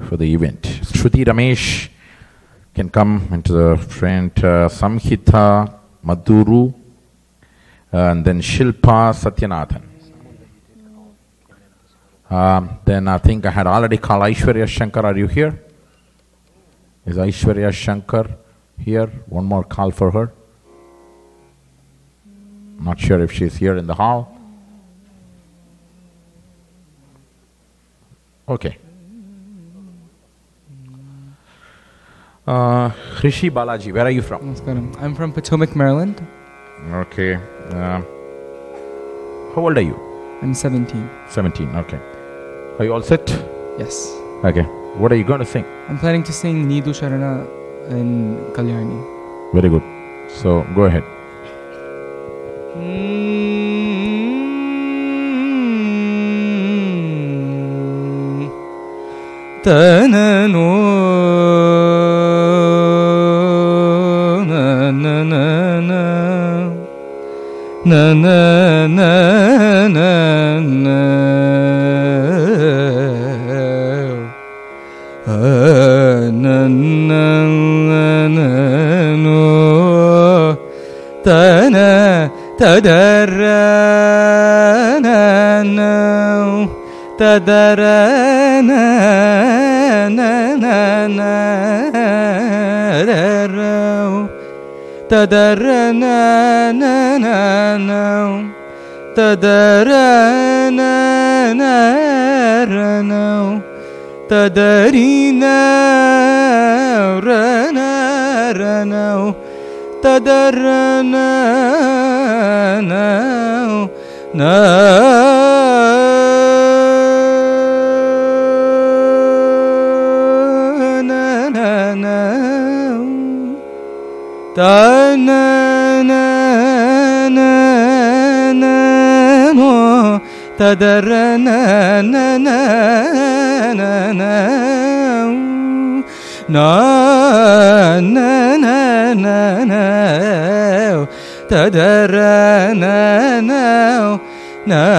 for the event. Sruthi Ramesh can come into the front. Uh, Samhita Madhuru, and then Shilpa Satyanathan. Um, then I think I had already called Aishwarya Shankar. Are you here? Is Aishwarya Shankar here? One more call for her. Not sure if she's here in the hall. Okay. Uh, Rishi Balaji, where are you from? I'm from Potomac, Maryland. Okay. Uh, how old are you? I'm 17. 17, okay. Are you all set? Yes. Okay. What are you going to sing? I'm planning to sing Nidu Sharana in Kalyani. Very good. So go ahead. Hmm. ತನನೋ na na na na na. Na na na na no. Ta na ta da ra na na ta da ra na na na na ra ra. تدرنا نا نا نا. تدرنا نا رنا تدرينا رنا رنا تدرنا نا نا. Na na na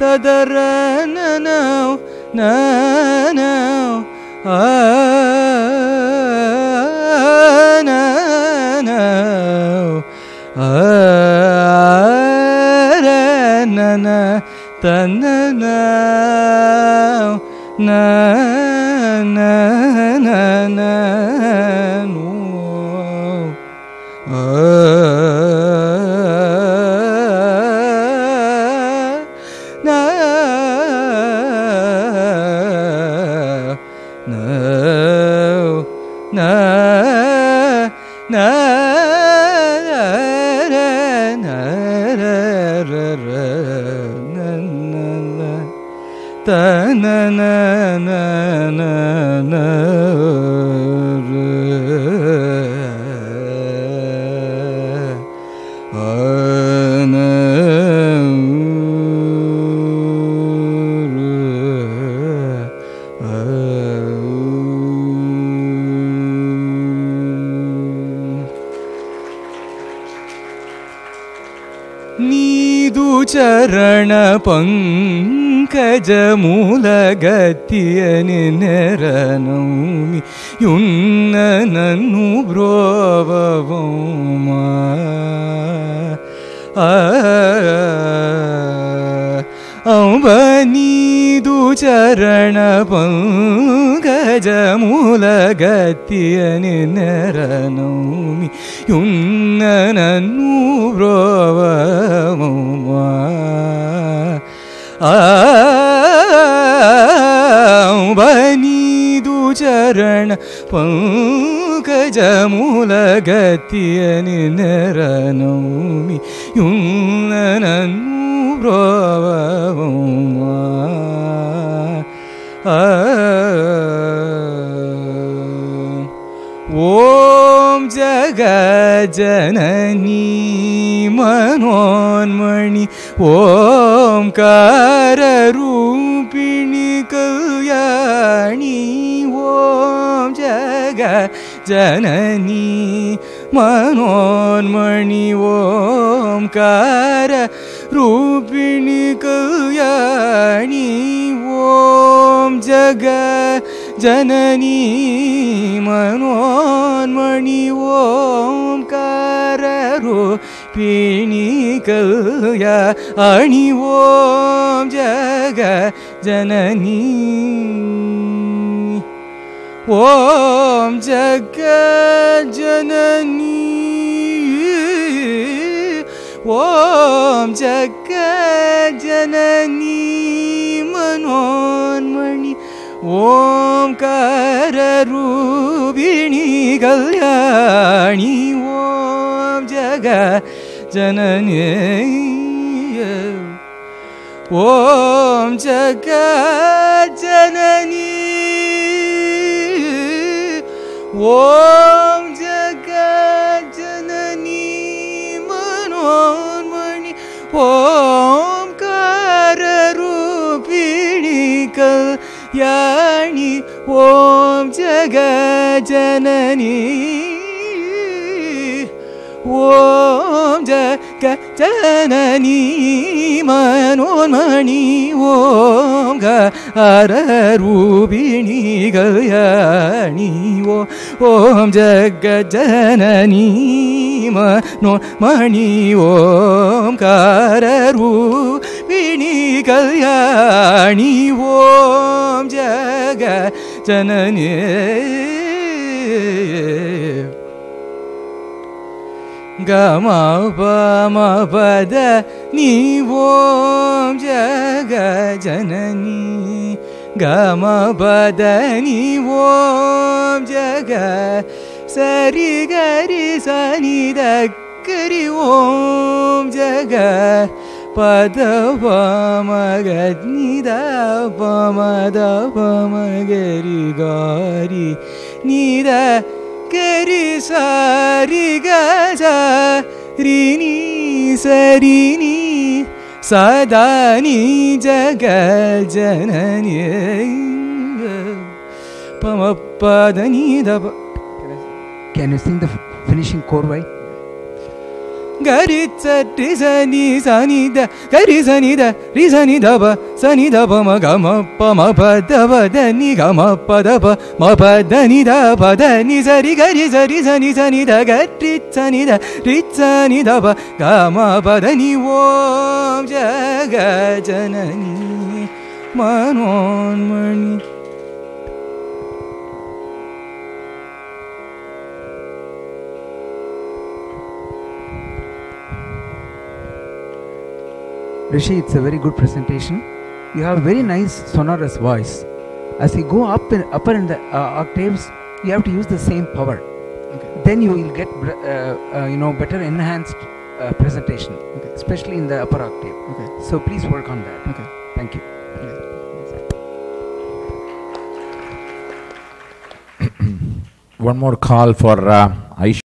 تدرنا ناو ناو تناو نا نا نا نا نو ngờ चरणपङ्खजमूलगत्यनि नरनौमि युन्न ब्रवभोम आ ಚರಣ ಪಂಕಜ ಮೂಲಗತಿಯ ನೆರನೌಮಿ ಯುನ್ನ ನನ್ನು ಬ್ರೋವವೋಮ ಬನೀದು ಚರಣ ಪಂಕಜ ಮೂಲಗತಿಯ ನಿನರನೌಮಿ ಯುನ್ನನನ್ನು ॐ जगजननी मनोन्मणि ॐ काररू रूपिण ॐ जगजननी मनोन्मणि ॐ car रूपिण कलुणी ॐ जग जननी मनोन्मणि ओंकार रूपिणि कल्या आणि ओम जग जननी ओम जग जननी ओम जग जननी ॐ करूीणि गलि ॐ जग जननीय ॐ जग जननीं जगजननी मन मणि ओं करूीणीग याणी ॐ जगजननी ॐ जगजननी मनोन्मणि ॐ ग अररूपिणी गयाणि ॐ जगजननी मनोन्मणि ॐ कररूपिणी यानि ॐ जग जननी। नि ॐ जग जननी। ॐ जग सरि गरि सनि दरि ॐ जग ನೀ ಓಂ ಜಗ ಸರಿ ಗರಿ ಸನಿ ದಕ್ಕರಿ ಓಂ ಜಗ ಪದ ಪಮ ನಿದ ಪಮದ ಪಮ ಗರಿ ಗಾರಿ ನಿದ ಕರಿ ಸಾರಿ ಗಜ ರಿನಿ ಸರಿನಿ ಸದಾ ನೀ ಜಗ ಜನನಿ ಪಮ ಪದ ನೀ ದಪ Can you sing the f- finishing chorus? ಗರಿ गरिच्रि सनि सनि धि सनि धी सनि धनि ध मप धनि ग ध मप धनि धनि सरि गरि सरि सनि सनि धीत् ध रितनि ध ग धनि ओ जगनी मनो Rishi, it's a very good presentation. You have a very nice sonorous voice. As you go up in upper in the uh, octaves, you have to use the same power. Okay. Then you will get uh, uh, you know better enhanced uh, presentation, Okay. especially in the upper octave. Okay. So please work on that. Okay. Thank you. One more call for uh, Aisha.